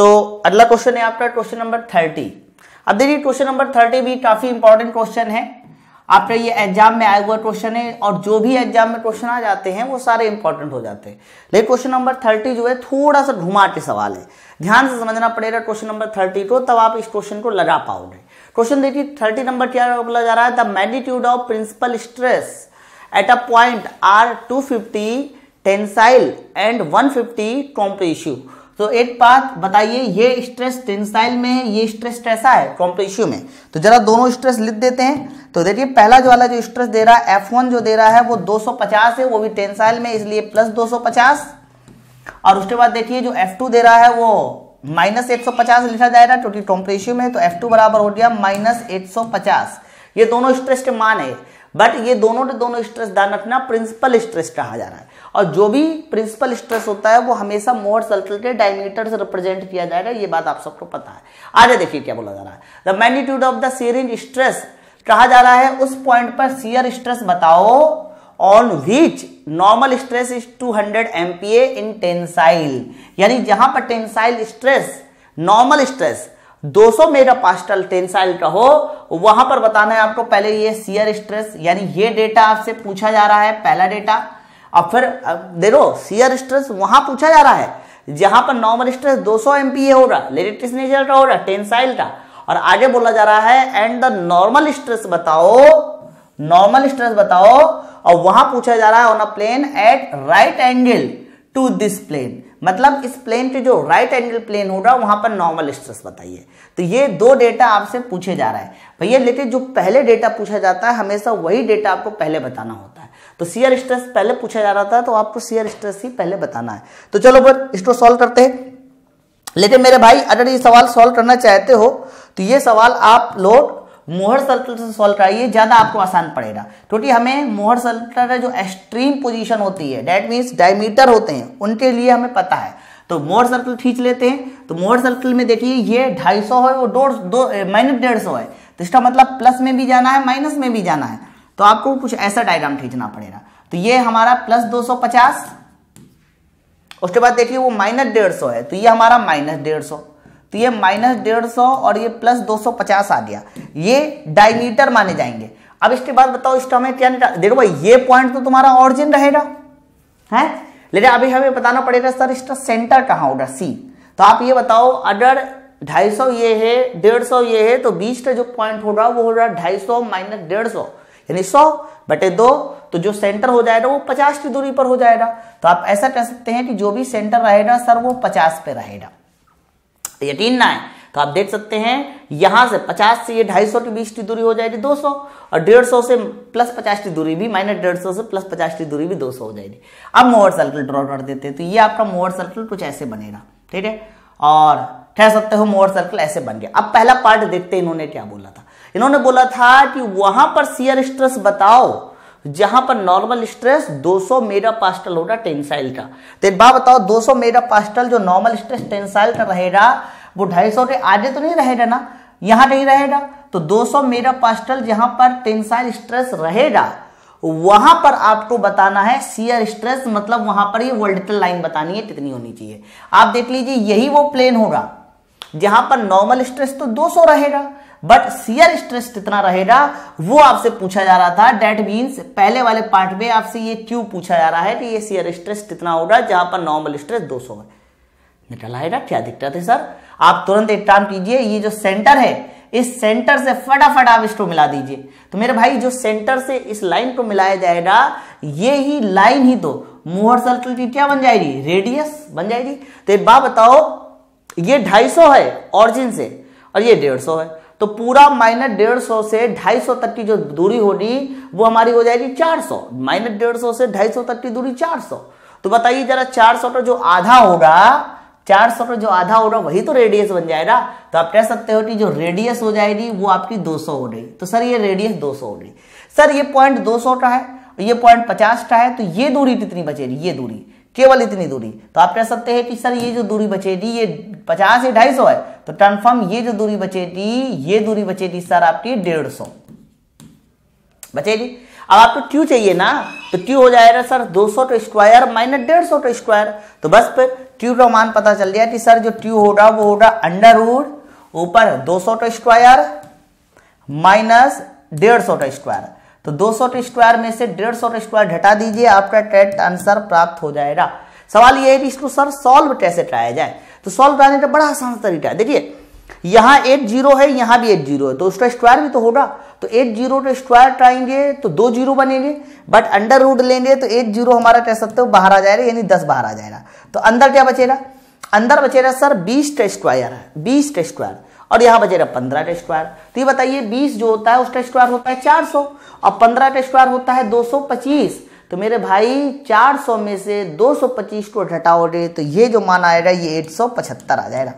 तो अगला क्वेश्चन है आपका क्वेश्चन नंबर थर्टी अब देखिए क्वेश्चन नंबर थर्टी भी काफ़ी इंपॉर्टेंट क्वेश्चन है। आपका ये एग्ज़ाम में आया हुआ क्वेश्चन है और जो भी एग्ज़ाम में क्वेश्चन आ जाते हैं, वो सारे इंपॉर्टेंट हो जाते हैं। लेकिन क्वेश्चन नंबर थर्टी जो है थोड़ा सा घुमा के सवाल है। ध्यान से समझना पड़ेगा क्वेश्चन नंबर थर्टी को, तब आप इस क्वेश्चन को लगा पाओगे। क्वेश्चन देखिए थर्टी नंबर क्या बोला जा रहा है? The magnitude of principal stress at a point are two tensile and one fifty तो एक बात बताइए, ये स्ट्रेस टेंसाइल में है, ये स्ट्रेस कैसा है? कॉम्प्रेसिव में। तो जरा दोनों स्ट्रेस लिख देते हैं। तो देखिए, पहला जो वाला जो स्ट्रेस दे रहा है F1 जो दे रहा है, वो 250 है, वो भी टेंसाइल में, इसलिए प्लस 250 और उसके बाद देखिए, जो F2 दे रहा है, वो माइनस एक लिखा जाएगा, क्योंकि कॉम्प्रेसिव में तो F2 बराबर हो गया माइनस एक ये दोनों स्ट्रेस के मान है। बट ये दोनों दोनों स्ट्रेस ध्यान रखना प्रिंसिपल स्ट्रेस कहा जा रहा है। और जो भी प्रिंसिपल स्ट्रेस होता है, वो हमेशा मोहर सर्कल के डायमीटर से रिप्रेजेंट किया जाएगा ये बात आप सबको पता है। आगे देखिए क्या बोला जा रहा है। The magnitude of the shearing stress कहा जा रहा है, उस पॉइंट पर सीयर स्ट्रेस बताओ on which normal stress is 200 MPa in tensile यानी जहाँ पर tensile stress normal stress 200 mega pascal tensile का हो वहाँ पर बताना है आपको, पहले ये सीयर स्ट्रेस यानी ये डेटा आपसे पूछा जा रहा है, पहला डेटा अब फिर देखो सीयर स्ट्रेस वहाँ पूछा जा रहा है, जहाँ पर नॉर्मल स्ट्रेस 200 सौ एमपीए हो रहा किस नेचर का हो रहा टेंसाइल का, और आगे बोला जा रहा है एंड द नॉर्मल स्ट्रेस बताओ नॉर्मल स्ट्रेस बताओ, और वहाँ पूछा जा रहा है on a plane at right angle to this plane मतलब इस प्लेन के जो राइट एंगल प्लेन होगा वहाँ पर नॉर्मल स्ट्रेस बताइए। तो ये दो डेटा आपसे पूछे जा रहा है। भैया, लेकिन जो पहले डेटा पूछा जाता है, हमेशा वही डेटा आपको पहले बताना होता है। तो सीआर स्ट्रेस पहले पूछा जा रहा था तो आपको सीआर स्ट्रेस ही पहले बताना है। तो चलो फिर इसको सॉल्व करते हैं। लेकिन मेरे भाई, अगर ये सवाल सॉल्व करना चाहते हो तो ये सवाल आप लोग मोहर सर्कल से सॉल्व कराइए, ज़्यादा आपको आसान पड़ेगा। क्योंकि हमें मोहर सर्कल का जो एक्सट्रीम पोजीशन होती है डेट मीन्स डायमीटर होते हैं, उनके लिए हमें पता है। तो मोहर सर्कल खींच लेते हैं। तो मोहर सर्कल में देखिए, ये ढाई सौ है दो दो माइनस डेढ़ सौ है। तो इसका मतलब प्लस में भी जाना है माइनस में भी जाना है। तो आपको कुछ ऐसा डायग्राम खींचना पड़ेगा। तो ये हमारा प्लस दो सौ पचास, उसके बाद देखिए वो माइनस डेढ़ सौ है तो ये हमारा माइनस डेढ़ सौ तो ये माइनस डेढ़ सौ और ये प्लस दो सौ पचास आ गया। ये डायमीटर माने जाएँगे। अब इसके बाद बताओ, इसका हमें क्या देखो भाई, ये पॉइंट तो तुम्हारा ऑरिजिन रहेगा, है? लेकिन अभी हमें बताना पड़ेगा सर इसका सेंटर कहाँ होगा? सी तो आप ये बताओ, अगर ढाई सौ ये है, डेढ़ सौ ये है तो बीच का जो पॉइंट होगा, वो होगा ढाई सौ माइनस डेढ़ सौ। यानी सौ बटे दो तो जो सेंटर हो जाएगा वो पचास की दूरी पर हो जाएगा। तो आप ऐसा कह सकते हैं कि जो भी सेंटर रहेगा, सर वो पचास पे रहेगा। यकीन ना है। तो आप देख सकते हैं, यहाँ से 50 से ये 250 के बीच की दूरी हो जाएगी 200 और 150 से प्लस 50 की दूरी भी माइनस डेढ़ से प्लस 50 की दूरी भी 200 हो जाएगी। अब मोहर सर्कल ड्रॉ कर देते हैं तो ये आपका मोहर सर्कल कुछ ऐसे बनेगा, ठीक है? और कह सकते हो मोहर सर्कल ऐसे बन गया। अब पहला पार्ट देखते इन्होंने क्या बोला था। इन्होंने बोला था कि वहाँ पर सीयर स्ट्रेस बताओ, जहाँ पर नॉर्मल स्ट्रेस 200 मेगा पास्टल होगा टेंसाइल का। तो बात बताओ 200 मेगा पास्टल जो नॉर्मल स्ट्रेस टेंसाइल का रहेगा, वो 250 के आगे तो नहीं रहेगा ना? यहाँ नहीं रहेगा। तो 200 मेगा पास्टल जहाँ पर टेंसाइल स्ट्रेस रहेगा, वहाँ पर आपको बताना है सीयर स्ट्रेस मतलब वहाँ पर ये वर्टिकल लाइन बतानी है, कितनी होनी चाहिए। आप देख लीजिए, यही वो प्लेन होगा, जहाँ पर नॉर्मल स्ट्रेस तो 200 रहेगा। बट सीयर स्ट्रेस कितना रहेगा, वो आपसे पूछा जा रहा था। डेट मीन्स पहले वाले पार्ट में आपसे ये क्यों पूछा जा रहा है कि ये सीयर स्ट्रेस कितना होगा, जहाँ पर नॉर्मल स्ट्रेस 200 है। निकल आएगा, क्या दिक्कत है सर आप तुरंत एक काम कीजिए, ये जो सेंटर है, इस सेंटर से फटाफट आप इसको मिला दीजिए। तो मेरे भाई, जो सेंटर से इस लाइन को मिलाया जाएगा, ये ही लाइन ही तो मोहर सर्कल की क्या बन जाएगी? रेडियस बन जाएगी। तो एक बात बताओ, ये 250 है ऑरिजिन से, और ये 150 है। तो पूरा माइनस डेढ़ सौ से ढाई सौ तक की जो दूरी होगी, वो हमारी हो जाएगी चार सौ। माइनस डेढ़ सौ से ढाई सौ तक की दूरी चार सौ। तो बताइए जरा चार सौ का जो आधा होगा, चार सौ का जो आधा होगा, वही तो रेडियस बन जाएगा। तो आप कह सकते हो कि जो रेडियस हो जाएगी, वो आपकी 200 हो गई। तो सर, ये रेडियस 200 हो गई। सर, ये पॉइंट 200 का है, ये पॉइंट 50 का है तो ये दूरी कितनी बचेगी? ये दूरी। केवल इतनी दूरी। तो आप कह सकते हैं कि सर, ये जो दूरी बचेगी, ये पचास या ढाई सौ है। तो कन्फर्म ये जो दूरी बचेगी, ये दूरी बचेगी सर आपकी डेढ़ सौ। बचेगी। अब आपको ट्यू चाहिए ना तो ट्यू हो जाएगा सर 200 टू स्क्वायर माइनस डेढ़ सौ टू स्क्वायर तो बस फिर ट्यू का मान पता चल गया कि सर, जो ट्यू होगा, वो होगा अंडर रूट ऊपर 200 टू स्क्वायर माइनस डेढ़ सौ टू स्क्वायर तो 200 टू स्क्वायर में से डेढ़ सौ स्क्वायर घटा दीजिए, आपका टेट आंसर प्राप्त हो जाएगा। सवाल ये है कि इसको सर सॉल्व कैसे कराया जाए? तो सॉल्व कराने का बड़ा आसान तरीका है। देखिए, यहाँ एट ज़ीरो है, यहाँ भी एट ज़ीरो है तो उसका स्क्वायर भी तो होगा। तो एट ज़ीरो का स्क्वायर कराएँगे तो दो ज़ीरो बनेंगे बट अंडर रूट लेंगे तो एट ज़ीरो हमारा कह सकते हो बाहर आ जाएगा, यानी दस बाहर आ जाएगा। तो अंदर क्या बचेगा? अंदर बचेगा सर बीस का स्क्वायर है बीस का स्क्वायर और यहाँ बचेगा पंद्रह का स्क्वायर तो ये बताइए, बीस जो होता है उसका स्क्वायर होता है चार सौ। और पंद्रह का स्क्वायर होता है दो सौ पच्चीस। तो मेरे भाई 400 में से 225 को घटाओगे तो ये जो मान आएगा, ये 875 आ जाएगा।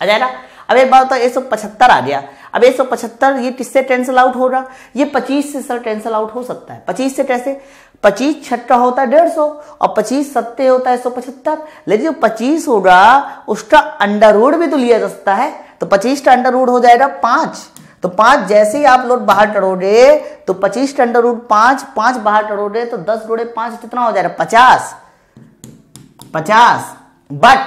आ जाएगा? अब एक बात तो एक सौ पचहत्तर आ गया। अब एक सौ पचहत्तर, ये किससे कैंसिल आउट हो रहा? ये 25 से सर कैंसिल आउट हो सकता है। 25 से कैसे? 25 छठा होता है डेढ़ सौ और 25 सत्ते होता है सौ पचहत्तर। लेकिन जो 25 होगा, उसका अंडर रूड भी तो लिया जा सकता है। तो 25 का अंडर रूड हो जाएगा पाँच। तो पाँच जैसे ही आप लोग बाहर टड़ोगे तो पच्चीस का अंडर रूड पाँच पाँच बाहर टड़ोगे तो दस जोड़े पाँच कितना हो जाएगा? पचास। पचास। बट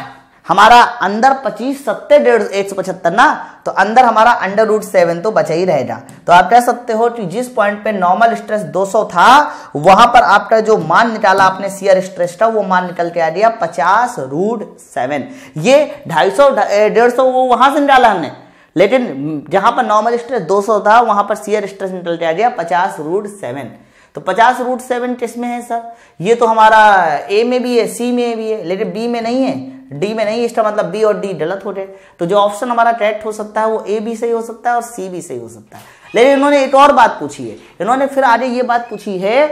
हमारा अंदर पच्चीस सत्ते डेढ़ एक सौ पचहत्तर ना तो अंदर हमारा अंडर रूट सेवन तो बचा ही रहेगा। तो आप कह सकते हो कि जिस पॉइंट पे नॉर्मल स्ट्रेस 200 था, वहाँ पर आपका जो मान निकाला आपने सीयर स्ट्रेस था वो मान निकल के आ गया पचास रूट सेवन ये ढाई सौ डेढ़ सौ वो वहाँ से निकाला हमने। लेकिन जहाँ पर नॉर्मल स्ट्रेस 200 था, वहाँ पर सीयर स्ट्रेस निकल के आ गया 50 रूट सेवन तो 50 रूट सेवन किसमें है सर ये तो हमारा ए में भी है सी में भी है, लेकिन बी में नहीं है। डी में नहीं, इसका मतलब बी और डी गलत हो गए तो जो ऑप्शन हमारा करेक्ट हो सकता है, वो ए भी सही हो सकता है और सी भी सही हो सकता है। लेकिन इन्होंने एक और बात पूछी है। इन्होंने फिर आगे ये बात पूछी है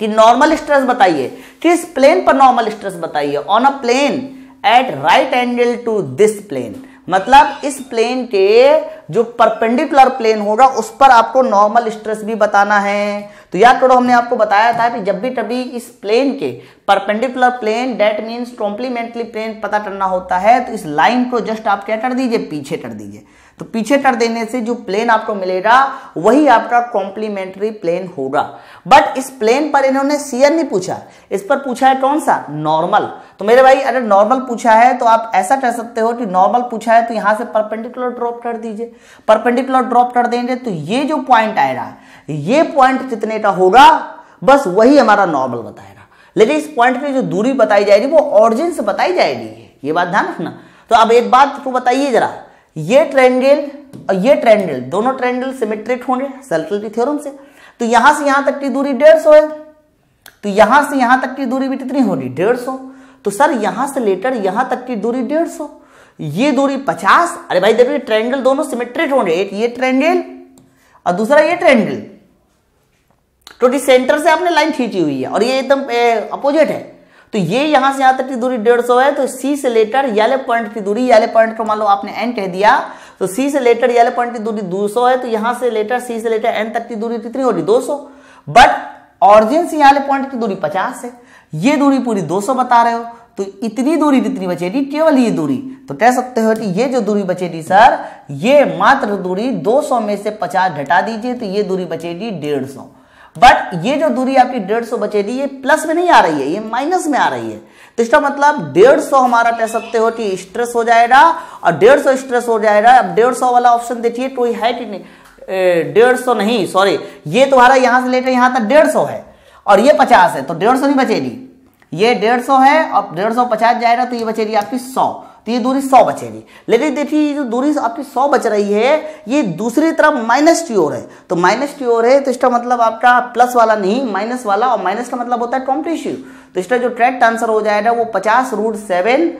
कि नॉर्मल स्ट्रेस बताइए। किस प्लेन पर नॉर्मल स्ट्रेस बताइए? On a plane at right angle to this plane मतलब इस प्लेन के जो परपेंडिकुलर प्लेन होगा, उस पर आपको नॉर्मल स्ट्रेस भी बताना है। तो याद करो, हमने आपको बताया था कि जब भी कभी इस प्लेन के perpendicular plane that means complementary plane पता करना होता है तो इस लाइन को जस्ट आप क्या कर दीजिए? पीछे कर दीजिए। तो पीछे कर देने से जो प्लेन आपको मिलेगा, वही आपका कॉम्प्लीमेंट्री प्लेन होगा। बट इस प्लेन पर इन्होंने सीयर नहीं पूछा। इस पर पूछा है कौन सा? नॉर्मल तो मेरे भाई, अगर नॉर्मल पूछा है तो आप ऐसा कह सकते हो कि नॉर्मल पूछा है तो यहाँ से परपेंडिकुलर ड्रॉप कर दीजिए। परपेंडिकुलर ड्रॉप कर देंगे तो ये जो पॉइंट आएगा, ये पॉइंट कितने का होगा? बस वही हमारा नॉर्मल बताएगा। लेकिन इस पॉइंट की जो दूरी बताई जाएगी, वो ऑरिजिन से बताई जाएगी। ये बात ध्यान रखना। तो अब एक बात तो बताइए जरा। ये ट्रेंगल और ये ट्रेंगल दोनों ट्रेंडल सिमेट्रिक होंगे सर्कल थ्योरम से। तो यहाँ से यहाँ तक की दूरी डेढ़ सौ है। तो यहाँ से यहाँ तक की दूरी भी कितनी होगी? डेढ़ सौ। तो सर, यहाँ से लेकर यहाँ तक की दूरी डेढ़ सौ। ये दूरी पचास। अरे भाई देखिए ट्रेंगल दोनों सिमेट्रिक होंगे। एक ये ट्रेंगल और दूसरा ये ट्रेंगल तो सेंटर से आपने लाइन खींची हुई है और ये एकदम अपोजिट है। तो ये यहाँ से यहाँ तक की दूरी डेढ़ सौ है तो सी से लेटर याले पॉइंट की दूरी याले पॉइंट को मान लो आपने एन कह दिया तो सी से लेटर याले पॉइंट की दूरी 200 है तो यहाँ से लेटर सी से लेटर एन तक की दूरी कितनी होगी? 200 बट ऑरिजिन से याले पॉइंट की दूरी 50 है। ये दूरी पूरी 200 बता रहे हो तो इतनी दूरी कितनी बचेगी? केवल ये दूरी। तो कह सकते हो कि ये जो दूरी बचेगी सर, ये मात्र दूरी 200 में से 50 घटा दीजिए तो ये दूरी बचेगी 150 बट ये जो दूरी आपकी डेढ़ सौ बचेगी, ये प्लस में नहीं आ रही है, ये माइनस में आ रही है। तो इसका मतलब डेढ़ सौ हमारा कह सकते हो कि स्ट्रेस हो जाएगा और डेढ़ सौ स्ट्रेस हो जाएगा। अब डेढ़ सौ वाला ऑप्शन देखिए, कोई है कि नहीं? डेढ़ सौ नहीं सॉरी ये तुम्हारा यहाँ से लेकर यहाँ तक डेढ़ सौ है और ये पचास है तो डेढ़ सौ नहीं बचेगी। ये डेढ़ सौ है और डेढ़ सौ पचास जाएगा तो ये बचेगी आपकी सौ। तो ये दूरी सौ बचेगी। लेकिन देखिए जो दूरी आपकी सौ बच रही है, ये दूसरी तरफ़ माइनस की ओर है। तो माइनस की ओर है तो इसका मतलब आपका प्लस वाला नहीं, माइनस वाला, और माइनस का मतलब होता है कॉम्प्रेसिव तो इसका जो ट्रैक्ट आंसर हो जाएगा, वो पचास रूट सेवन,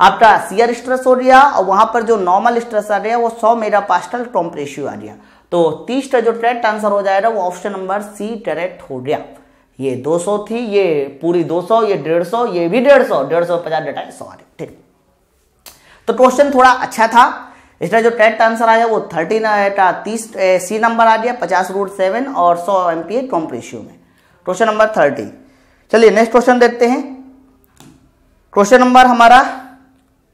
आपका सीयर स्ट्रेस हो गया, और वहाँ पर जो नॉर्मल स्ट्रेस आ गया, वो सौ मेगा पास्टल कॉम्प्रेसिव आ गया। तो तीस का जो ट्रैक्ट आंसर हो जाएगा, वो ऑप्शन नंबर सी डायरेक्ट हो गया। ये 200 थी, ये पूरी 200 ये 150 ये भी 150 150 50 डेटा सौ आ रही ठीक। तो क्वेश्चन थोड़ा अच्छा था। इसका जो टेट आंसर आया, वो थर्टीन तीस सी नंबर आ गया, पचास रूट सेवन और सौ एम पी कॉम्प रेशियो में। क्वेश्चन नंबर थर्टी चलिए नेक्स्ट क्वेश्चन देखते हैं। क्वेश्चन नंबर हमारा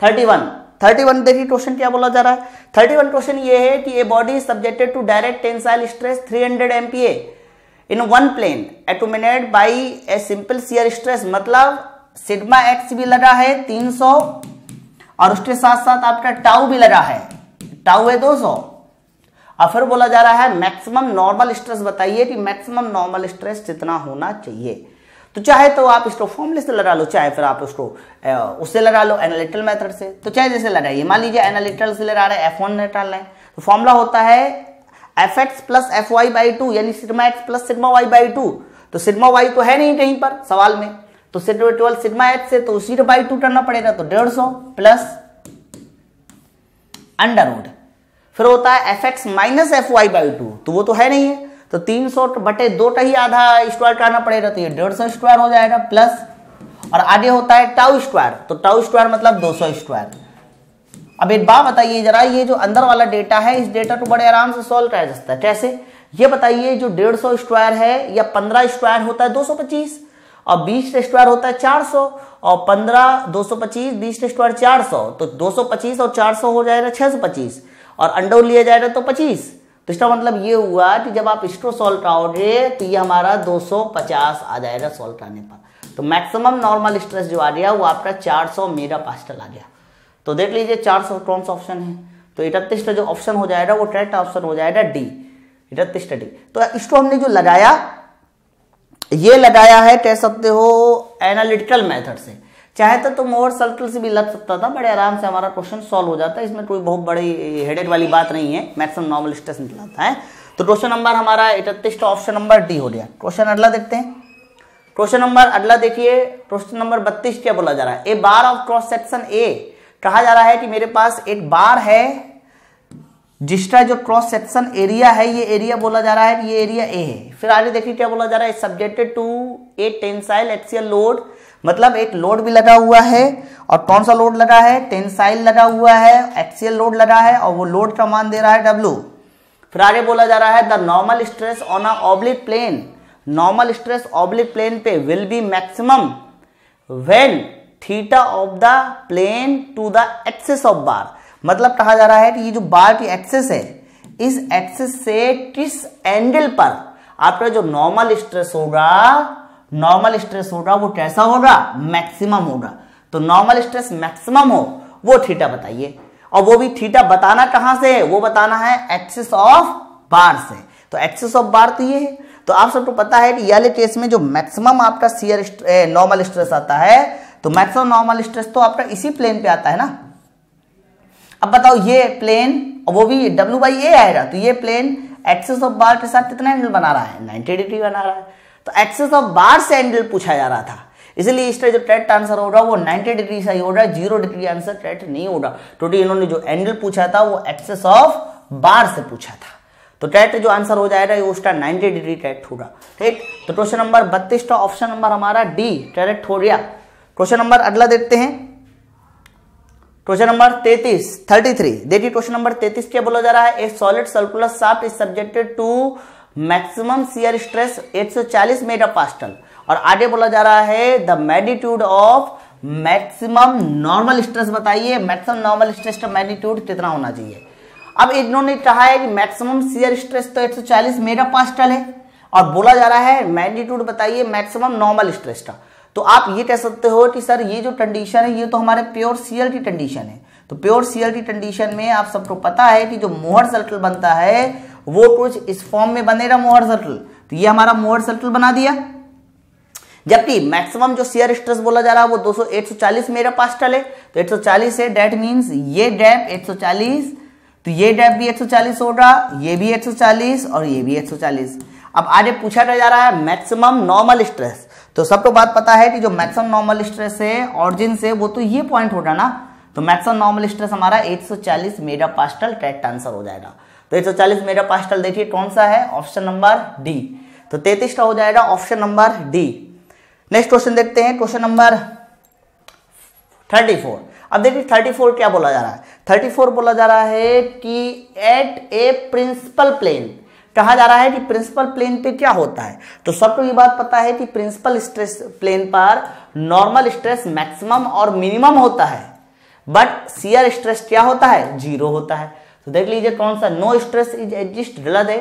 थर्टी वन थर्टी वन देखिए क्वेश्चन क्या बोला जा रहा है। थर्टी वन क्वेश्चन ये है कि a body is subjected to direct tensile stress three hundred MPa in one plane एटोमिनेट by a simple shear stress मतलब सिग्मा एक्स भी लगा है 300 और उसके साथ साथ आपका टाउ भी लगा है। टाउ है 200 और फिर बोला जा रहा है, मैक्सिमम नॉर्मल स्ट्रेस बताइए कि मैक्सिमम नॉर्मल स्ट्रेस कितना होना चाहिए। तो चाहे तो आप इसको फॉर्मूले से लगा लो, चाहे फिर आप उसको उससे लगा लो एनालिटिकल मेथड से। तो चाहे जैसे लगाइए। मान लीजिए एनालिटिकल से लगा रहे हैं एफ़ वन निकालना है। तो फॉर्मूला होता है F X plus F Y by two यानी sigma X plus sigma Y by two तो सिग्मा वाई तो है नहीं कहीं पर, सवाल में। तो ट्वेल्व सिग्मा एक्स से तो उसी बाई टू करना पड़ेगा तो डेढ़ सौ प्लस अंडर रूड फिर होता है F X minus F Y by two तो वो तो है नहीं है। तो तीन सौ बटे दो का ही आधा स्क्वायर करना पड़ेगा तो ये डेढ़ सौ स्क्वायर हो जाएगा प्लस और आगे होता है टाउ स्क्वायर तो टाउ स्क्वायर मतलब दो सौ स्क्वायर अब एक बात बताइए जरा, ये जो अंदर वाला डेटा है, इस डेटा को बड़े आराम से सॉल्व किया जा सकता है। कैसे? ये बताइए, जो डेढ़ सौ स्क्वायर है या पंद्रह स्क्वायर होता है, दो सौ पच्चीस। और बीस स्क्वायर होता है चार सौ और पंद्रह, दो सौ पच्चीस बीस स्क्वायर चार सौ। तो दो सौ पच्चीस और चार सौ हो जाएगा छह सौ पच्चीस। और अंडर लिया जाएगा तो पच्चीस। तो इसका मतलब ये हुआ कि जब आप इसको सॉल्व कराओगे तो ये हमारा 250 आ जाएगा सॉल्व करने पर। तो मैक्सिमम नॉर्मल स्ट्रेस जो आ गया, वो आपका 400 मेगा पास्टल आ गया। तो देख लीजिए 400 कौन सा ऑप्शन है। तो इकतीस का जो ऑप्शन हो जाएगा, वो करेक्ट ऑप्शन हो जाएगा डी। इकतीस डी। तो इसको हमने जो लगाया ये लगाया है, कह सकते हो एनालिटिकल मेथड से। चाहे तो मोर सर्कल से भी लग सकता था, बड़े आराम से हमारा क्वेश्चन सॉल्व हो जाता है। इसमें कोई बहुत बड़ी हेडेड वाली बात नहीं है। मैक्सिमम नॉर्मल स्ट्रेस निकलाता है। तो क्वेश्चन नंबर हमारा इकतीस ऑप्शन नंबर डी हो गया। क्वेश्चन अगला देखते हैं। क्वेश्चन नंबर अगला देखिए। क्वेश्चन नंबर बत्तीस क्या बोला जा रहा है? A bar of cross section A कहा जा रहा है कि मेरे पास एक बार है। जिसका जो क्रॉस सेक्शन एरिया है, ये एरिया बोला जा रहा है, ये एरिया ए है। फिर आगे देखिए क्या बोला जा रहा है subjected to a tensile axial load मतलब एक लोड भी लगा हुआ है, और कौन सा लोड लगा है? टेंसाइल लगा हुआ है एक्सियल लोड लगा है, और वो लोड का मान दे रहा है डब्लू फिर आगे बोला जा रहा है the normal stress on a oblique plane normal stress oblique plane पे will be maximum when theta of the plane to the axis of bar मतलब कहा जा रहा है कि ये जो बार की एक्सेस है, इस एक्सेस से किस एंगल पर आपका जो नॉर्मल स्ट्रेस होगा नॉर्मल स्ट्रेस होगा, वो कैसा होगा? मैक्सिमम होगा। तो नॉर्मल स्ट्रेस मैक्सिमम हो, वो थीटा बताइए। और वो भी थीटा बताना कहाँ से है? वो बताना है एक्सेस ऑफ़ बार से। तो एक्सेस ऑफ़ बार तो ये है। तो आप सबको पता है कि ये केस में जो मैक्सिमम आपका सीयर नॉर्मल स्ट्रेस आता है तो मैक्सिमम नॉर्मल स्ट्रेस तो आपका इसी प्लेन पे आता है ना? अब बताओ, ये प्लेन वो भी डब्ल्यू बाई ए आएगा तो ये प्लेन एक्सेस ऑफ़ बार के साथ कितना एंगल बना रहा है? 90 डिग्री बना रहा है। तो एक्सेस ऑफ़ बार से एंगल पूछा जा रहा था। इसलिए इसका जो टेट आंसर हो होगा वो 90 डिग्री सही होगा ज़ीरो डिग्री आंसर ट्रेट नहीं होगा क्योंकि इन्होंने जो एंगल पूछा था, वो एक्सेस ऑफ़ बार से पूछा था। तो टेट जो आंसर हो जाएगा उसका 90 डिग्री टेट होगा। ठीक? तो क्वेश्चन नंबर बत्तीस का ऑप्शन नंबर हमारा डी करेक्ट हो गया। क्वेश्चन नंबर अगला देखते हैं। क्वेश्चन नंबर तैतीस थर्टी थ्री देखिए क्वेश्चन नंबर तैतीस क्या बोला जा रहा है? A solid circular shaft is subjected to maximum shear stress 140 mega pascal और आगे बोला जा रहा है the magnitude of maximum normal stress बताइए। मैक्सिमम नॉर्मल स्ट्रेस का मैग्नीट्यूड कितना होना चाहिए? अब इन्होंने कहा है कि मैक्सिमम सीयर स्ट्रेस तो 140 मेगा पास्टल है। और बोला जा रहा है मैग्नीट्यूड बताइए मैक्सिमम नॉर्मल स्ट्रेस का। तो आप ये कह सकते हो कि सर, ये जो कंडीशन है, ये तो हमारे प्योर सीएल की कंडीशन है। तो प्योर सीएल की कंडीशन में आप सबको पता है कि जो मोहर सर्कल बनता है, वो कुछ इस फॉर्म में बनेगा मोहर सर्कल तो ये हमारा मोहर सर्कल बना दिया। जबकि मैक्सिमम जो सीयर स्ट्रेस बोला जा रहा है, वो 200 140 मेरा पास्टल है। तो 140 है डेट मींस ये डैप 140 तो ये डैप भी 140 होगा ये भी 140 और ये भी 140 अब आगे पूछा जा रहा है मैक्सिमम नॉर्मल स्ट्रेस तो सबको बात पता है कि जो मैक्सिमम नॉर्मल स्ट्रेस है ऑरिजिन से, वो तो ये पॉइंट होगा ना। तो मैक्सिमम नॉर्मल स्ट्रेस हमारा 140 मेगा पास्टल करेक्ट आंसर हो जाएगा। तो 140 मेगा पास्टल देखिए कौन सा है? ऑप्शन नंबर डी तो तैतीस का हो जाएगा option number D next question देखते हैं। क्वेश्चन नंबर 34 अब देखिए 34 क्या बोला जा रहा है? 34 बोला जा रहा है कि एट ए प्रिंसिपल प्लेन कहा जा रहा है कि प्रिंसिपल प्लेन पे क्या होता है? तो सबको ये बात पता है कि प्रिंसिपल स्ट्रेस प्लेन पर नॉर्मल स्ट्रेस मैक्सिमम और मिनिमम होता है। बट सीयर स्ट्रेस क्या होता है? ज़ीरो होता है। तो देख लीजिए कौन सा नो स्ट्रेस इज़ एग्जिस्ट गलत है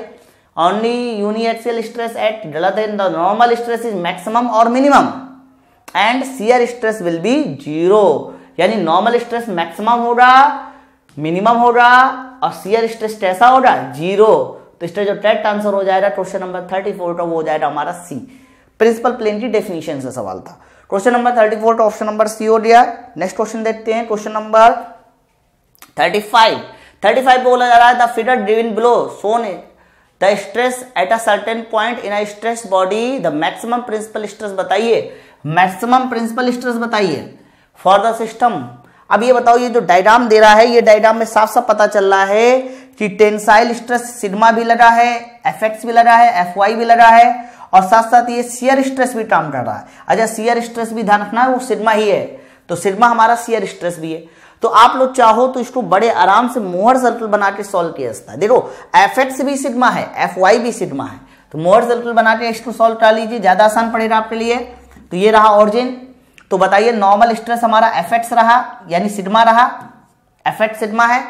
ओनली यूनिएक्सियल स्ट्रेस एट गलत है the normal stress is maximum और minimum and shear stress will be zero यानी नॉर्मल स्ट्रेस मैक्सिमम होगा मिनिमम होगा, और सीयर स्ट्रेस कैसा होगा ज़ीरो तो इसका जो टेट आंसर हो जाएगा क्वेश्चन नंबर थर्टी फोर का वो हो जाएगा हमारा सी प्रिंसिपल प्लेन की डेफिनेशन से सवाल था। क्वेश्चन नंबर थर्टी फोर का ऑप्शन नंबर सी हो गया नेक्स्ट क्वेश्चन देखते हैं। Question number thirty five thirty five बोला जा रहा है the figure drawn below shows the stress at a certain point in a stress body the maximum principal stress बताइए। मैक्सिमम प्रिंसिपल स्ट्रेस बताइए। फॉर द सिस्टम अब ये बताओ, ये जो डायग्राम दे रहा है, ये डायग्राम में साफ़ साफ़ पता चल रहा है कि टेंसाइल स्ट्रेस सिग्मा भी लगा है एफ़ एक्स भी लगा है एफ़ वाई भी लगा है, और साथ साथ ये सियर स्ट्रेस भी काम कर रहा है। अच्छा सियर स्ट्रेस भी ध्यान रखना है वो सिग्मा ही है। तो सिग्मा हमारा सियर स्ट्रेस भी है। तो आप लोग चाहो तो इसको बड़े आराम से मोहर सर्कल बना के सॉल्व किया जाता है। देखो एफ़ एक्स भी सिग्मा है एफ़ वाई भी सिग्मा है। तो मोहर सर्कल बना के इसको सॉल्व कर लीजिए, ज़्यादा आसान पड़ेगा आपके लिए। तो ये रहा ऑरिजिन तो बताइए नॉर्मल स्ट्रेस हमारा एफ़ एक्स रहा, यानी सिग्मा रहा एफ़ एक्स सिग्मा है।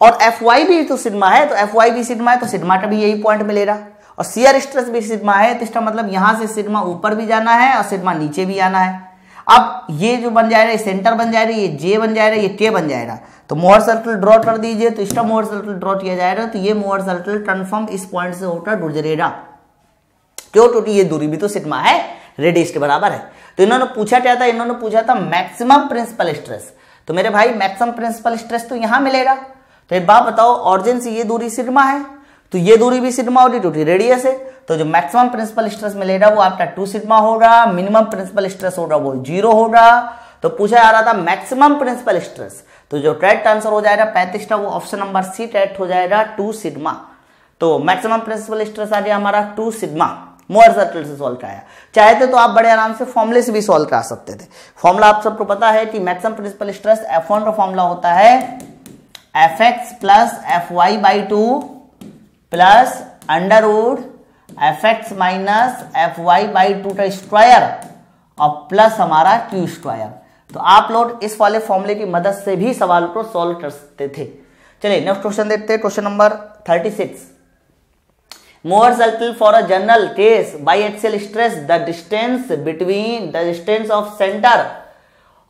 और एफ़ वाई भी तो सिग्मा है तो एफ़ वाई भी सिग्मा है तो सिग्मा का भी यही पॉइंट मिलेगा। और सीआर स्ट्रेस भी सिग्मा है तो इसका मतलब यहाँ से सिग्मा ऊपर भी जाना है और सिग्मा नीचे भी आना है। अब ये जो बन जाएगा ये सेंटर बन जाएगा ये जे बन जाएगा ये के बन जाएगा तो मोहर सर्कल ड्रॉ कर दीजिए तो इसका मोहर सर्कल ड्रॉ किया जाएगा तो ये मोहर सर्कल कन्फर्म इस पॉइंट से होकर गुजरेगा क्यों? क्योंकि ये दूरी भी तो सिग्मा है रेडियस के बराबर है। तो इन्होंने पूछा क्या था? इन्होंने पूछा था मैक्सिमम प्रिंसिपल स्ट्रेस तो मेरे भाई मैक्सिमम प्रिंसिपल स्ट्रेस तो यहाँ मिलेगा। तो एक बात बताओ ऑरिजिन से ये दूरी सिग्मा है तो ये दूरी भी सिग्मा होगी टूटी रेडियस है तो जो मैक्सिमम प्रिंसिपल स्ट्रेस मिलेगा वो आपका टू सिग्मा होगा मिनिमम प्रिंसिपल स्ट्रेस होगा वो ज़ीरो होगा। तो पूछा जा रहा था मैक्सिमम प्रिंसिपल स्ट्रेस तो जो ट्रेट आंसर हो जाएगा पैंतीस का वो ऑप्शन नंबर सी ट्रेट हो जाएगा टू सिग्मा तो मैक्सिमम प्रिंसिपल स्ट्रेस आ गया हमारा टू सिग्मा मोअर सर्कल से सॉल्व कराया। चाहते तो आप बड़े आराम से फॉर्मुले से भी सॉल्व करा सकते थे। फॉर्मुला आप सबको पता है कि मैक्सिमम प्रिंसिपल स्ट्रेस एफ़ का फॉर्मुला होता है F X plus F Y by two plus under root F X minus F Y by two का स्क्वायर और प्लस हमारा क्यू स्क्वायर तो आप लोग इस वाले फॉर्मूले की मदद से भी सवाल को सॉल्व कर सकते थे। चलिए नेक्स्ट क्वेश्चन देखते हैं। Question number thirty six Mohr circle for a general case biaxial stress the distance between the distance of centre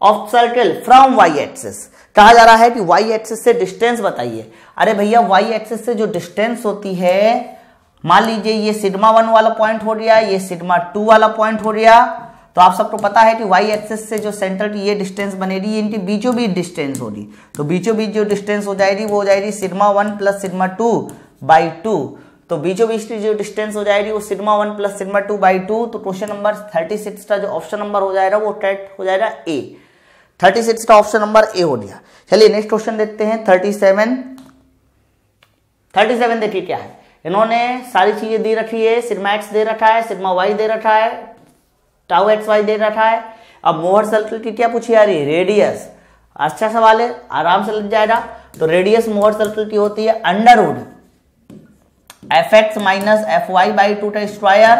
of circle from Y axis कहा जा रहा है कि वाई एक्सेस से डिस्टेंस बताइए। अरे भैया वाई एक्सेस से जो डिस्टेंस होती है, मान लीजिए ये सिग्मा वन वाला पॉइंट हो गया, ये सिग्मा टू वाला पॉइंट हो गया तो आप सबको पता है कि वाई एक्सेस से जो सेंटर की ये डिस्टेंस बनेगी, इनकी बीचों बीच डिस्टेंस होगी। तो बीचों बीच जो डिस्टेंस हो जाएगी, वो हो जाएगी sigma one plus sigma two by two तो बीचों बीच की जो डिस्टेंस हो जाएगी, वो sigma one plus sigma two by two तो क्वेश्चन नंबर थर्टी सिक्स का जो ऑप्शन नंबर हो जाएगा, वो टेट हो जाएगा ए थर्टी सिक्स का ऑप्शन नंबर ए हो गया। चलिए नेक्स्ट क्वेश्चन देखते हैं, थर्टी सेवन। थर्टी सेवन देखिए क्या है। इन्होंने सारी चीज़ें दे रखी है, सिग्मा एक्स दे रखा है, सिग्मा वाई दे रखा है, टाउ एक्स वाई दे रखा है। अब मोहर सर्कल की क्या पूछी आ रही है? रेडियस। अच्छा सवाल है, आराम से लग जाएगा। तो रेडियस मोहर सर्कल की होती है under root F X minus F Y by two का स्क्वायर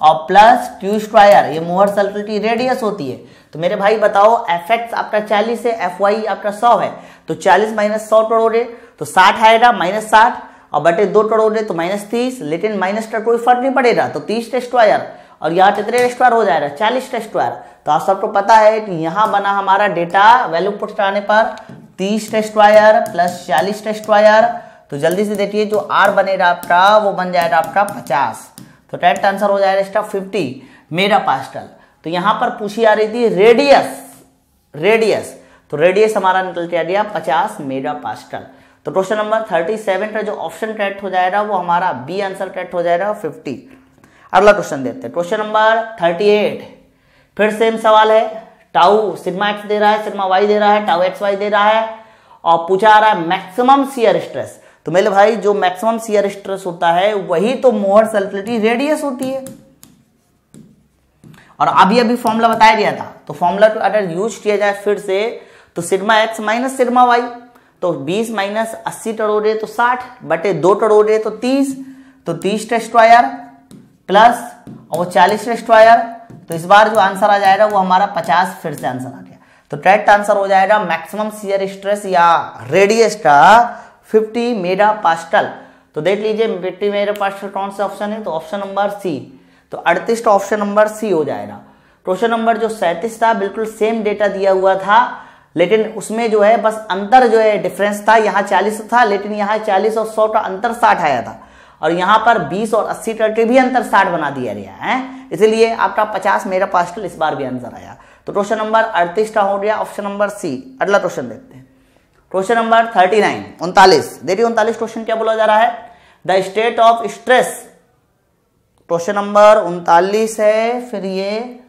और प्लस क्यू स्क्वायर ये मोहर सर्कल की रेडियस होती है। तो मेरे भाई बताओ एफ़ एक्स आपका 40 है एफ़ वाई आपका 100 है। तो 40 माइनस सौ करोड़ तो 60 आएगा माइनस साठ, और बटे दो करोड़ तो माइनस तीस, लेकिन माइनस का कोई फ़र्क नहीं पड़ेगा। तो तीस टेस्ट स्क्वायर और यहाँ कितने स्क्वायर हो जाएगा? चालीस टेस्ट स्क्वायर तो आप सबको पता है कि यहाँ बना हमारा डेटा वैल्यू पुट कराने पर, तीस टेस्ट स्क्वायर प्लस चालीस टेस्ट स्क्वायर तो जल्दी से देखिए, जो आर बनेगा आपका, वो बन जाएगा आपका पचास। तो टेस्ट आंसर हो जाएगा इसका फिफ्टी मेगा पास्टल तो यहाँ पर पूछी आ रही थी रेडियस रेडियस तो रेडियस हमारा निकल के आ गया पचास मेगा पास्टल तो क्वेश्चन नंबर थर्टी सेवन का जो ऑप्शन करेक्ट हो जाएगा, वो हमारा बी आंसर करेक्ट हो जाएगा फिफ्टी अगला क्वेश्चन देखते हैं. क्वेश्चन नंबर थर्टी एट फिर सेम सवाल है. टाउ सिग्मा एक्स दे रहा है सिग्मा वाई दे रहा है टाउ एक्स वाई दे रहा है और पूछा आ रहा है मैक्सिमम सीयर स्ट्रेस तो मेरे भाई, जो मैक्सिमम सीयर स्ट्रेस होता है, वही तो मोहर सर्कुलेटरी रेडियस होती है। और अभी अभी फॉर्मूला बताया गया था। तो फॉर्मूला अगर यूज़ किया जाए फिर से तो sigma X minus sigma Y तो 20 माइनस अस्सी टरोड़े तो 60 बटे दो टरोड़े तो 30 तो 30 टेस्ट वायर प्लस और वो 40 टेस्ट वायर तो इस बार जो आंसर आ जाएगा, वो हमारा 50 फिर से आंसर आ गया। तो करेक्ट आंसर हो जाएगा मैक्सिमम सीयर स्ट्रेस या रेडियस का 50 मेगा पास्टल। तो देख लीजिए 50 मेगा पास्टल कौन सा ऑप्शन है? तो ऑप्शन नंबर सी तो अड़तीस का ऑप्शन नंबर सी हो जाएगा। क्वेश्चन नंबर जो सैंतीस था, बिल्कुल सेम डेटा दिया हुआ था, लेकिन उसमें जो है, बस अंतर जो है डिफरेंस था। यहाँ चालीस था, लेकिन यहाँ चालीस और सौ का अंतर साठ आया था। और यहाँ पर बीस और अस्सी करके भी अंतर साठ बना दिया गया है इसीलिए आपका पचास मेरा पास्टल इस बार भी आंसर आया। तो क्वेश्चन नंबर अड़तीस का हो गया ऑप्शन नंबर सी अगला क्वेश्चन देखते हैं। क्वेश्चन नंबर थर्टी नाइन, उनतालीस। देखिए उनतालीस क्वेश्चन क्या बोला जा रहा है? The state of stress. Question number उनतालीस है, फिर ये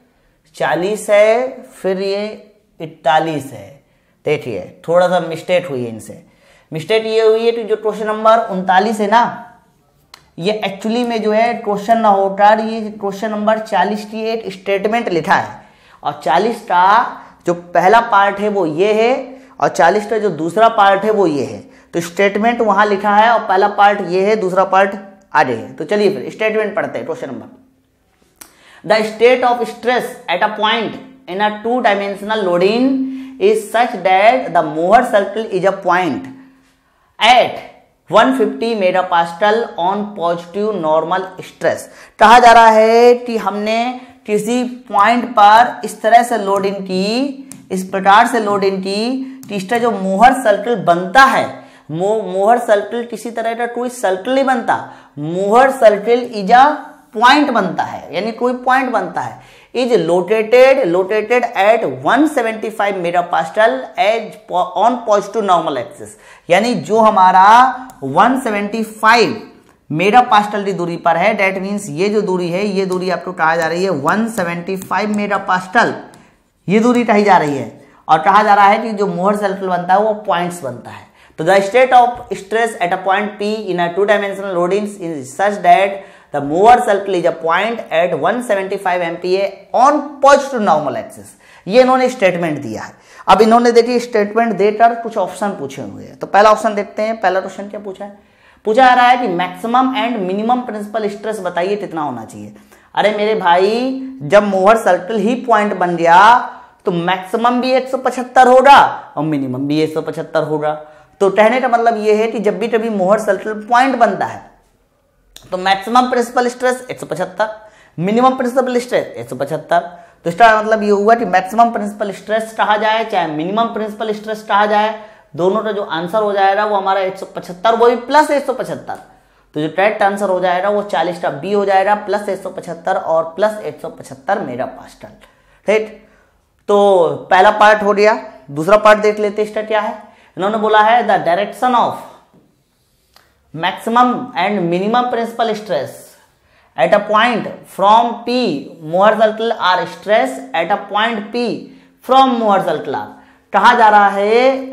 चालीस है, फिर ये इकतालीस है। देखिए थोड़ा सा मिस्टेक हुई है इनसे। मिस्टेक ये हुई है कि जो क्वेश्चन नंबर उनतालीस है ना, ये एक्चुअली में जो है क्वेश्चन ना होकर ये क्वेश्चन नंबर चालीस की एक स्टेटमेंट लिखा है। और चालीस का जो पहला पार्ट है वो ये है और चालीस का जो दूसरा पार्ट है वो ये है। तो स्टेटमेंट वहाँ लिखा है और पहला पार्ट ये है, दूसरा पार्ट आगे है। तो चलिए फिर स्टेटमेंट पढ़ते हैं question number the state of stress at a point in a two dimensional loading is such that the Mohr circle is a point at 150 megapascal on positive normal stress कहा जा रहा है कि हमने किसी पॉइंट पर इस तरह से लोडिंग की, इस प्रकार से लोडिंग की इसका जो मोहर सर्कल बनता है मो, मोहर सर्कल किसी तरह का कोई सर्कल नहीं बनता। मोहर सर्कल इज़ अ पॉइंट बनता है यानी कोई पॉइंट बनता है। Is located located at 175 megapascal edge on positive normal axis यानी जो हमारा 175 मेगापास्कल की दूरी पर है डेट मींस ये जो दूरी है ये दूरी आपको कहा जा रही है 175 मेगापास्कल ये दूरी कही जा रही है। और कहा जा रहा है कि जो मोहर सर्कल बनता है, वो पॉइंट्स बनता है। तो the state of stress at a point P in a two dimensional loadings is such that the mover circle is a point at 175 MPa on positive normal axis ये इन्होंने statement दिया है। अब इन्होंने देखिए स्टेटमेंट देकर कुछ ऑप्शन पूछे हुए हैं। तो पहला ऑप्शन देखते हैं। पहला क्वेश्चन क्या पूछा है? पूछा जा रहा है कि maximum and minimum principal stress बताइए, कितना होना चाहिए। अरे मेरे भाई, जब मोहर सर्कल ही पॉइंट बन गया तो मैक्सिमम भी 175 होगा और मिनिमम भी 175 होगा। तो कहने का मतलब यह है कि जब भी कभी मोहर सर्कल पॉइंट बनता है तो maximum principal stress 175 minimum principal stress 175 तो इसका मतलब ये हुआ कि मैक्सिमम प्रिंसिपल स्ट्रेस कहा जाए, चाहे मिनिमम प्रिंसिपल स्ट्रेस कहा जाए, दोनों का जो आंसर हो जाएगा वो हमारा 175 वो भी प्लस 175 तो जो करेक्ट आंसर हो जाएगा वो 40 का बी हो जाएगा प्लस 175 और प्लस 175 मेगा पास्टल ठीक तो पहला पार्ट हो गया। दूसरा पार्ट देख लेते हैं क्या है? इन्होंने बोला है the direction of maximum and minimum principal stress at a point from P Mohr are stress at a point P from Mohr कहा जा रहा है,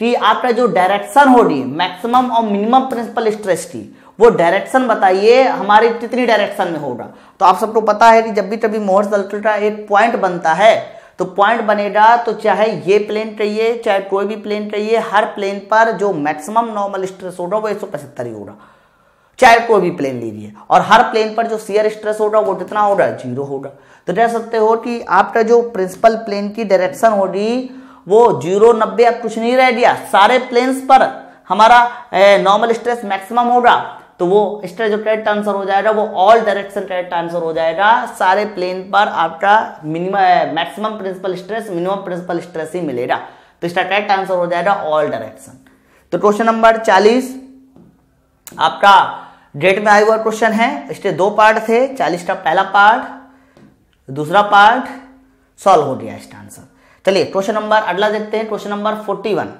कि आपका जो डायरेक्शन होगी मैक्सिमम और मिनिमम प्रिंसिपल स्ट्रेस की वो डायरेक्शन बताइए, हमारी कितनी डायरेक्शन में होगा। तो आप सबको पता है कि जब भी कभी मोहर सर्कल का एक पॉइंट बनता है तो पॉइंट बनेगा तो चाहे ये प्लेन चाहिए, चाहे कोई भी प्लेन चाहिए, हर प्लेन पर जो मैक्सिमम नॉर्मल स्ट्रेस होगा वो एक सौ पचहत्तर ही होगा। चाहे कोई भी प्लेन लीजिए, और हर प्लेन पर जो सीयर स्ट्रेस होगा वो कितना होगा? ज़ीरो होगा। तो कह सकते हो कि आपका जो प्रिंसिपल प्लेन की डायरेक्शन होगी, वो ज़ीरो नब्बे अब कुछ नहीं रह गया। सारे प्लेन्स पर हमारा नॉर्मल स्ट्रेस मैक्सिमम होगा। तो वो जो करेक्ट आंसर हो जाएगा, वो ऑल डायरेक्शन करेक्ट आंसर हो जाएगा। सारे प्लेन पर आपका minimum maximum principal stress minimum principal stress ही मिलेगा। तो इसका करेक्ट आंसर हो जाएगा ऑल डायरेक्शन तो क्वेश्चन नंबर चालीस, आपका डेट में आया हुआ क्वेश्चन है। इसके दो पार्ट थे, चालीस का पहला पार्ट दूसरा पार्ट सॉल्व हो गया इसका आंसर चलिए क्वेश्चन नंबर अगला देखते हैं। Question number forty one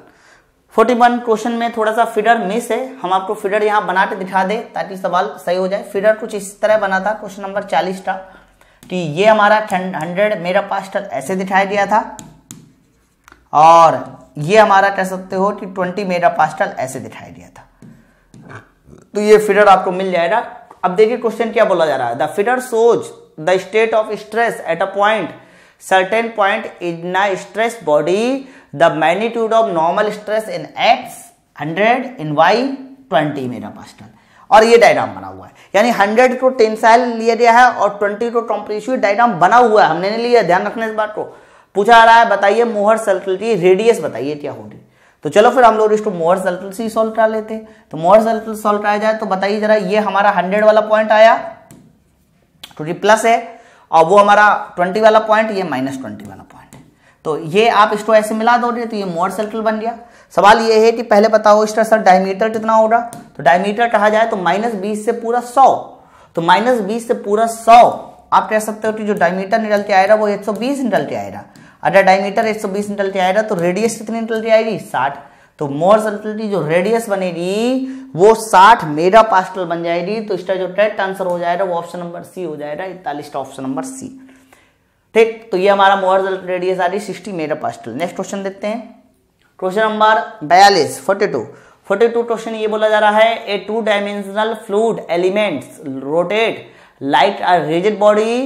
forty one question में थोड़ा सा फिडर मिस है। हम आपको फिडर यहाँ बना के दिखा दे ताकि सवाल सही हो जाए। फिडर कुछ इस तरह बना था, क्वेश्चन नंबर चालीस का। कि ये हमारा हंड्रेड मेरा पास्टर ऐसे दिखाया गया था। और ये हमारा कह सकते हो कि ट्वेंटी मेगा पास्टल ऐसे दिखाई दिया था। तो ये फिडर आपको मिल जाएगा। अब देखिए क्वेश्चन क्या बोला जा रहा है। The feeder shows the state of stress at a point certain point in stress body the magnitude of normal stress in x 100 in y 20 megapascal और ये डायग्राम बना हुआ है। यानी 100 को टेंसाइल लिया गया है और 20 को कॉम्प्रेसिव डायग्राम बना हुआ है। हमने नहीं लिया। ध्यान रखने इस बात को। पूछा रहा है, बताइए मोहर सर्कल रेडियस बताइए क्या होगी। तो चलो फिर हम लोग इसको मोहर सर्कल से सॉल्व करा लेते हैं। तो मोहर सर्कल सॉल्व कराया जाए तो बताइए जरा, ये हमारा हंड्रेड वाला पॉइंट आया। ट्वेंटी प्लस है। और वो हमारा ट्वेंटी वाला पॉइंट ये माइनस ट्वेंटी वाला पॉइंट तो ये आप इसको ऐसे मिला दोगे तो ये मोहर सर्कल बन गया। सवाल ये है कि पहले बताओ इसका सर डायमीटर कितना होगा? तो डायमीटर कहा जाए तो माइनस बीस से पूरा सौ। तो माइनस बीस से पूरा सौ, आप कह सकते हो कि जो डायमीटर निकल के आएगा वो एक सौ बीस निकल के आएगा। अगर डायमीटर एक सौ बीस निकल के आएगा तो रेडियस कितनी निकल के आएगी? साठ। तो मोर सर्कल की जो रेडियस बनेगी, वो 60 मेगा पास्टल बन जाएगी। तो इसका जो करेक्ट आंसर हो जाएगा वो ऑप्शन नंबर सी हो जाएगा, इकतालीस ऑप्शन नंबर सी ठीक तो ये हमारा मोर रेडियस आ रही sixty megapascal next question देखते हैं। क्वेश्चन नंबर बयालीस forty two forty two question ये बोला जा रहा है a two dimensional fluid elements rotate like a rigid body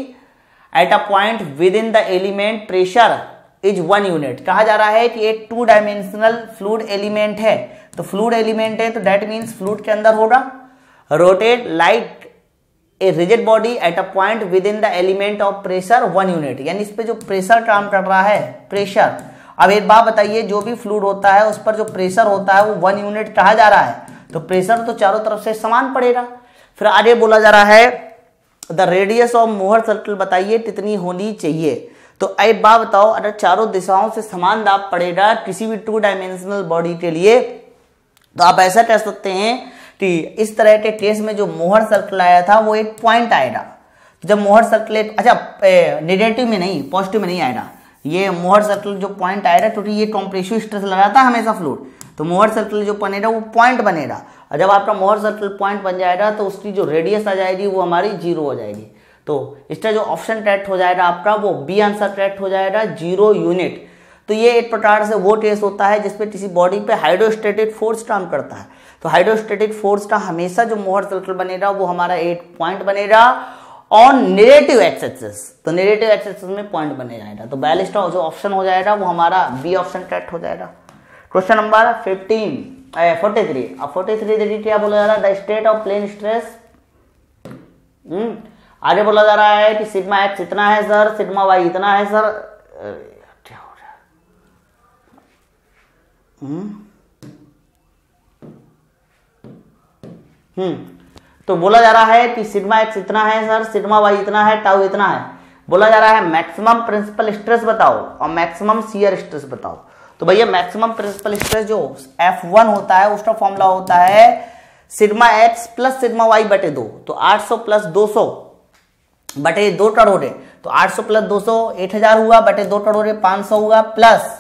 at a point within the element pressure is one unit कहा जा रहा है कि एक टू डायमेंशनल फ्लूड एलिमेंट है। तो फ्लूड एलिमेंट है तो डेट मीन्स फ्लूड के अंदर होगा। Rotate like a rigid body at a point within the element of pressure one unit यानी इस पे जो प्रेशर काम कर रहा है प्रेशर अब एक बात बताइए, जो भी फ्लूड होता है, उस पर जो प्रेशर होता है, वो वन यूनिट कहा जा रहा है? तो प्रेशर तो चारों तरफ़ से समान पड़ेगा। फिर आगे बोला जा रहा है the radius of Mohr circle बताइए, कितनी होनी चाहिए? तो एक बात बताओ, अगर चारों दिशाओं से समान दाब पड़ेगा किसी भी टू डायमेंशनल बॉडी के लिए तो आप ऐसा कह सकते हैं कि इस तरह के केस में जो मोहर सर्कल आया था, वो एक पॉइंट आएगा जब मोहर सर्कल अच्छा निगेटिव में नहीं पॉजिटिव में नहीं आएगा ये मोहर सर्कल जो पॉइंट आएगा क्योंकि ये कॉम्प्रेसिव स्ट्रेस लगाता है हमेशा फ्लूड तो मोहर सर्कल जो बनेगा, वो पॉइंट बनेगा। और जब आपका मोहर सर्कल पॉइंट बन जाएगा तो उसकी जो रेडियस आ जाएगी, वो हमारी ज़ीरो हो जाएगी। तो इसका जो ऑप्शन ट्रैक्ट हो जाएगा आपका, वो बी आंसर ट्रैक्ट हो जाएगा ज़ीरो यूनिट तो ये एक प्रकार से वो टेस्ट होता है, जिसपे किसी बॉडी पे हाइड्रोस्टेटिक फोर्स काम करता है। तो हाइड्रोस्टेटिक फोर्स का हमेशा जो मोहर सर्कल बनेगा, वो हमारा एट पॉइंट बनेगा ऑन नेगेटिव एक्सेस तो नेगेटिव एक्सेस में पॉइंट बने जाएगा। तो बयालीस का जो ऑप्शन हो जाएगा, वो हमारा बी ऑप्शन करेक्ट हो जाएगा। Question number fifteen forty three अब फोर्टी थ्री देखिए क्या बोला जा रहा है? The state of plane stress आगे बोला जा रहा है कि सिग्मा एक्स इतना है सर सिग्मा वाई इतना है सर क्या हो रहा है? तो बोला जा रहा है कि सिग्मा एक्स इतना है सर, सिग्मा वाई इतना है टाउ इतना है। बोला जा रहा है मैक्सिमम प्रिंसिपल स्ट्रेस बताओ और मैक्सिमम सीयर स्ट्रेस बताओ। तो भैया मैक्सिमम प्रिंसिपल स्ट्रेस जो F1 होता है, उसका फॉर्मूला होता है sigma x plus sigma y बटे दो। तो 800 प्लस 200 बटे दो करोड़। तो 800 प्लस 200 8000 हुआ, बटे दो करोड़ 500 हुआ प्लस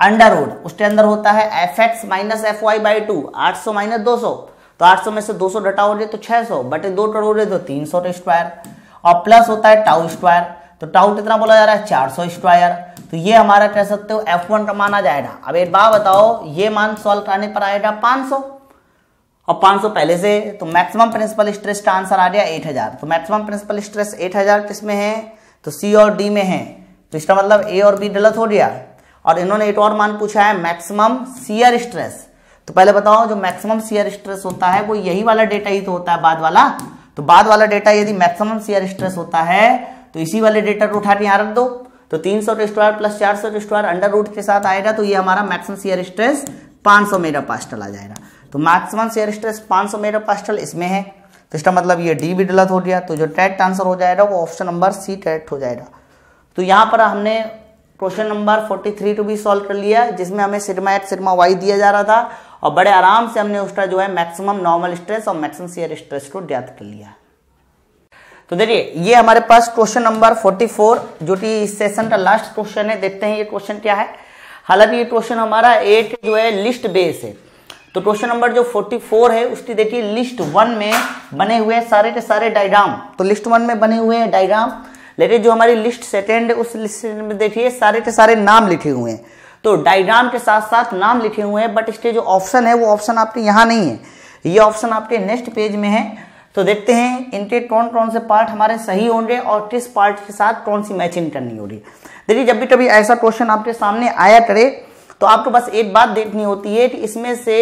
अंडर रूड उसके अंदर होता है F x minus F y by two आठ सौ माइनस दो सौ। तो 800 में से 200 घटाओगे तो 600 बटे दो करोड़ तो 300 स्क्वायर और प्लस होता है टाउ स्क्वायर तो टाउ कितना बोला जा रहा है? 400 स्क्वायर तो ये हमारा कह सकते हो F1 का मान जाएगा। अब एक बात बताओ, ये मान सॉल्व करने पर आएगा 500 और 500 पहले से तो मैक्सिमम प्रिंसिपल स्ट्रेस का आंसर आ गया 8000 तो मैक्सिमम प्रिंसिपल स्ट्रेस 8000 किसमें है? तो सी और डी में है। तो इसका मतलब ए और बी गलत हो गया। और इन्होंने एक और मान पूछा है मैक्सिमम सीयर स्ट्रेस तो पहले बताओ, जो मैक्सिमम सीयर स्ट्रेस होता है, वो यही वाला डेटा ही तो होता है बाद वाला। तो बाद वाला डेटा यदि मैक्सिमम सीयर स्ट्रेस होता है तो इसी वाले डेटा को उठा के यहाँ रख दो। तो 300 सौ स्क्वायर प्लस चार सौ स्क्वायर अंडर रूट के साथ आएगा तो ये हमारा मैक्सिमम सीयर स्ट्रेस 500 सौ मेगा पास्टल आ जाएगा। तो मैक्सिमम सीयर स्ट्रेस 500 सौ मेगा पास्टल इसमें है। तो इसका मतलब ये डी भी गलत हो गया। तो जो ट्रैक्ट आंसर हो जाएगा, वो ऑप्शन नंबर सी ट्रैक्ट हो जाएगा। तो यहाँ पर हमने क्वेश्चन नंबर 43 टू भी सॉल्व कर लिया, जिसमें हमें सिग्मा एक्स सिग्मा वाई दिया जा रहा था। और बड़े आराम से हमने उसका जो है मैक्सिमम नॉर्मल स्ट्रेस और मैक्सिमम सीयर स्ट्रेस को ज्ञात कर लिया। तो देखिए, ये हमारे पास क्वेश्चन नंबर 44 जो कि इस सेशन का लास्ट क्वेश्चन है, देखते हैं ये क्वेश्चन क्या है। हालाँकि ये क्वेश्चन हमारा एट जो है लिस्ट बेस है। तो क्वेश्चन नंबर जो 44 है, उसकी देखिए लिस्ट वन में बने हुए सारे के सारे डायग्राम तो लिस्ट वन में बने हुए हैं डायग्राम लेकिन जो हमारी लिस्ट सेकेंड है, उस लिस्ट में देखिए सारे के सारे नाम लिखे हुए हैं। तो डायग्राम के साथ साथ नाम लिखे हुए हैं बट इसके जो ऑप्शन है, वो ऑप्शन आपके यहाँ नहीं है। ये ऑप्शन आपके नेक्स्ट पेज में है। तो देखते हैं, इनके कौन कौन से पार्ट हमारे सही होंगे और किस पार्ट के साथ कौन सी मैचिंग करनी होगी। देखिए, जब भी कभी ऐसा क्वेश्चन आपके सामने आया करे तो आपको बस एक बात देखनी होती है कि इसमें से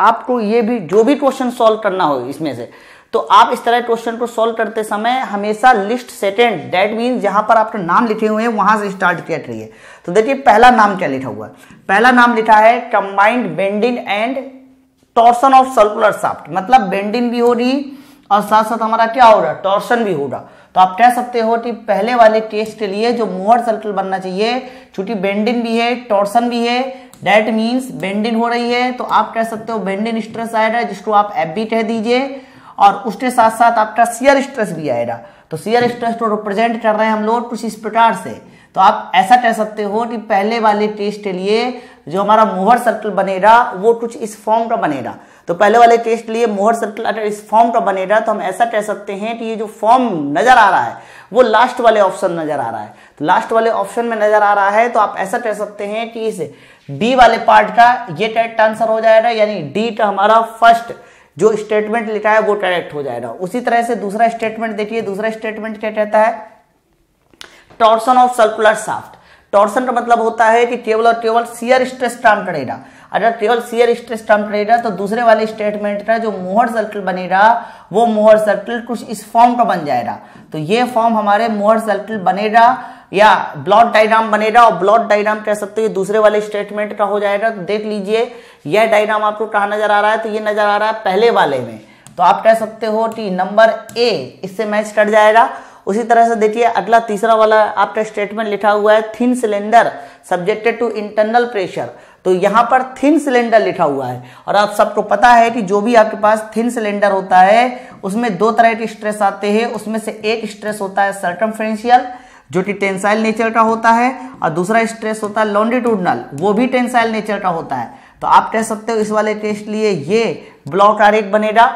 आपको ये भी, जो भी क्वेश्चन सॉल्व करना हो, इसमें से तो आप इस तरह क्वेश्चन को सॉल्व करते समय हमेशा लिस्ट सेटेंड दैट मीन जहाँ पर आपके नाम लिखे हुए हैं, वहाँ से स्टार्ट किया करिए। तो देखिए, पहला नाम क्या लिखा हुआ है? पहला नाम लिखा है combined bending and torsion of circular shaft मतलब बेंडिन भी हो रही और साथ साथ हमारा क्या हो रहा? है टॉर्सन भी हो रहा। तो आप कह सकते हो कि पहले वाले टेस्ट के लिए जो मोहर सर्कल बनना चाहिए, चूँकि बेंडिन भी है टॉर्सन भी है डेट मीन्स बेंडिंग हो रही है। तो आप कह सकते हो बेंडिंग स्ट्रेस आएगा जिसको आप एफ़ बी कह दीजिए। और उसके साथ साथ आपका सियर स्ट्रेस भी आएगा। तो सियर स्ट्रेस को रिप्रेजेंट कर रहे हैं हम लोग कुछ इस प्रकार से। तो आप ऐसा कह सकते हो कि पहले वाले टेस्ट के लिए जो हमारा मोहर सर्कल बनेगा, वो कुछ इस फॉर्म का बनेगा। तो पहले वाले टेस्ट के लिए मोहर सर्कल अगर इस फॉर्म का बनेगा तो हम ऐसा कह सकते हैं कि ये जो फॉर्म नज़र आ रहा है, वो लास्ट वाले ऑप्शन नज़र आ रहा है। तो लास्ट वाले ऑप्शन में नज़र आ रहा है तो आप ऐसा कह सकते हैं कि इस बी वाले पार्ट का ये करेक्ट आंसर हो जाएगा, यानी डी का हमारा फ़र्स्ट जो स्टेटमेंट लिखा है, वो करेक्ट हो जाएगा। उसी तरह से दूसरा स्टेटमेंट देखिए, दूसरा स्टेटमेंट क्या कहता है? Torsion of circular shaft torsion का मतलब होता है कि केवल और केवल सियर स्ट्रेस काम करेगा। अगर केवल सियर स्ट्रेस काम करेगा तो दूसरे वाले स्टेटमेंट का जो मोहर सर्कल बनेगा, वो मोहर सर्कल कुछ इस फॉर्म का बन जाएगा। तो ये फॉर्म हमारे मोहर सर्कल बनेगा या ब्लॉड डायग्राम बनेगा और ब्लॉड डायग्राम कह सकते हैं दूसरे वाले स्टेटमेंट का हो जाएगा। तो देख लीजिए, यह डायग्राम आपको कहा नज़र आ रहा है? तो ये नज़र आ रहा है पहले वाले में। तो आप कह सकते हो कि नंबर ए इससे मैच कर जाएगा। उसी तरह से देखिए, अगला तीसरा वाला आपका स्टेटमेंट लिखा हुआ है thin cylinder subjected to internal pressure तो यहाँ पर थिन सिलेंडर लिखा हुआ है। और आप सबको पता है कि जो भी आपके पास थिन सिलेंडर होता है, उसमें दो तरह के स्ट्रेस आते हैं। उसमें से एक स्ट्रेस होता है सर्टमफ्रेंशियल जो कि टेंसाइल नेचर का होता है और दूसरा स्ट्रेस होता है लॉन्डिट्यूडनल वो भी टेंसाइल नेचर का होता है। तो आप कह सकते हो इस वाले टेस्ट लिए ये ब्लॉक आरेख बनेगा।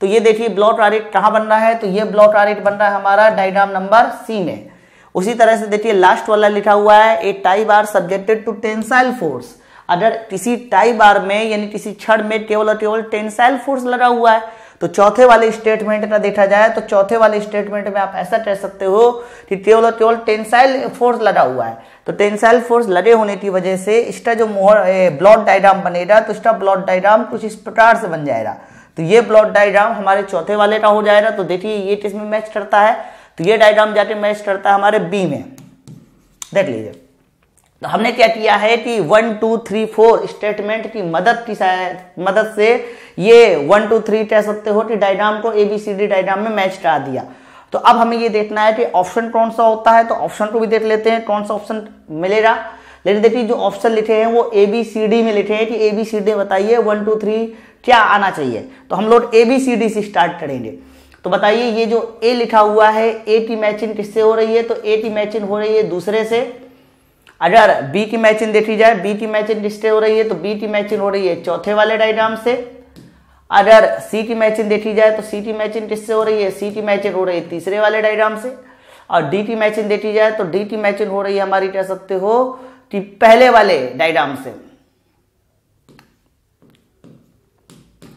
तो ये देखिए ब्लॉक आरेख कहाँ बन रहा है? तो ये ब्लॉक आरेख बन रहा है हमारा डायग्राम नंबर सी में। उसी तरह से देखिए लास्ट वाला लिखा हुआ है a tie bar subjected to tensile force अगर किसी टाई बार में, यानी किसी क्षण में केवल और केवल टेंसाइल फोर्स लगा हुआ है तो चौथे वाले स्टेटमेंट का देखा जाए तो चौथे वाले स्टेटमेंट में आप ऐसा कह सकते हो कि केवल और केवल टेंसाइल फोर्स लगा हुआ है। तो टेंसाइल फोर्स लगे होने की वजह से इसका जो मोहर ब्लॉड डायग्राम बनेगा तो इसका ब्लॉड डायग्राम कुछ इस प्रकार से बन जाएगा। तो ये ब्लॉड डायग्राम हमारे चौथे वाले का हो जाएगा। तो देखिए, ये किसमें मैच करता है? तो ये डायग्राम जाके मैच करता है हमारे बी में। देख लीजिए। तो हमने क्या किया है कि one, two, three, four statement की मदद की मदद से ये वन, टू, थ्री कह सकते हो कि डायग्राम को एबीसीडी डायग्राम में मैच करा दिया। तो अब हमें ये देखना है कि ऑप्शन कौन सा होता है तो ऑप्शन को भी देख लेते हैं, कौन सा ऑप्शन मिलेगा। लेकिन देखिए, जो ऑप्शन लिखे हैं वो ए बी सी डी में लिखे हैं कि ए बी सी डी बताइए वन, टू, थ्री क्या आना चाहिए। तो हम लोग ए बी सी डी से स्टार्ट करेंगे। तो बताइए, ये जो ए लिखा हुआ है ए की मैचिंग किससे हो रही है? तो ए की मैचिंग हो रही है दूसरे से। अगर बी की मैचिंग देखी जाए बी की मैचिंग किससे हो रही है तो बी की मैचिंग हो रही है चौथे वाले डायग्राम से। अगर सी की मैचिंग देखी जाए तो सी की मैचिंग किससे हो रही है सी की मैचिंग हो रही है तीसरे वाले डायग्राम से। और डी की मैचिंग देखी जाए तो डी की मैचिंग हो रही है हमारी, कह सकते हो, कि पहले वाले डायग्राम से।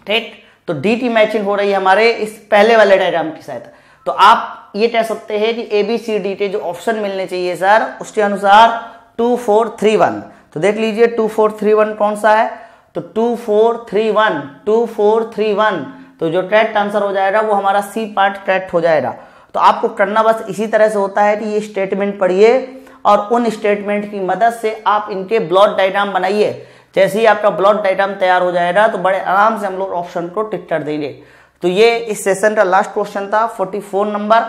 ठीक? तो डी की मैचिंग हो रही है हमारे इस पहले वाले डायग्राम की सहायता तो आप ये कह सकते हैं कि ए बी सी डी के जो ऑप्शन मिलने चाहिए सर उसके अनुसार टू फोर थ्री वन तो देख लीजिए टू फोर थ्री वन कौन सा है? तो two four three one two four three one तो जो ट्रैक्ट आंसर हो जाएगा, वो हमारा सी पार्ट ट्रैक्ट हो जाएगा। तो आपको करना बस इसी तरह से होता है कि ये स्टेटमेंट पढ़िए और उन स्टेटमेंट की मदद से आप इनके ब्लॉक डायग्राम बनाइए। जैसे ही आपका ब्लॉक डायग्राम तैयार हो जाएगा तो बड़े आराम से हम लोग ऑप्शन को टिक कर देंगे। तो ये इस सेशन का लास्ट क्वेश्चन था 44 नंबर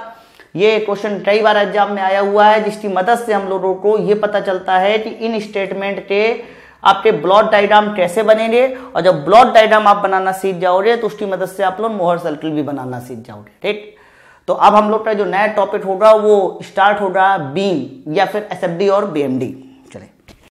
ये क्वेश्चन कई बार एग्ज़ाम में आया हुआ है, जिसकी मदद से हम लोगों को ये पता चलता है कि इन स्टेटमेंट के आपके ब्लॉड डायग्राम कैसे बनेंगे और जब ब्लॉड डायग्राम आप बनाना सीख जाओगे तो उसकी मदद से आप लोग मोहर सर्किल भी बनाना सीख जाओगे, ठीक? तो अब हम लोग का जो नया टॉपिक होगा, वो स्टार्ट होगा बीम या फिर एसएफडी और बीएमडी